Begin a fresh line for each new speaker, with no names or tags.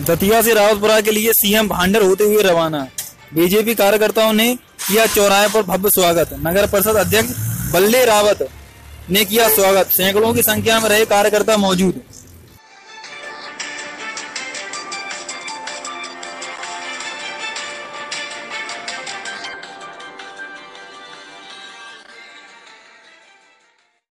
दतिया से रावतपुरा के लिए सीएम भांडर होते हुए रवाना। बीजेपी कार्यकर्ताओं ने किया चौराहे पर भव्य स्वागत। नगर परिषद अध्यक्ष बल्ले रावत ने किया स्वागत। सैकड़ों की संख्या में रहे कार्यकर्ता मौजूद।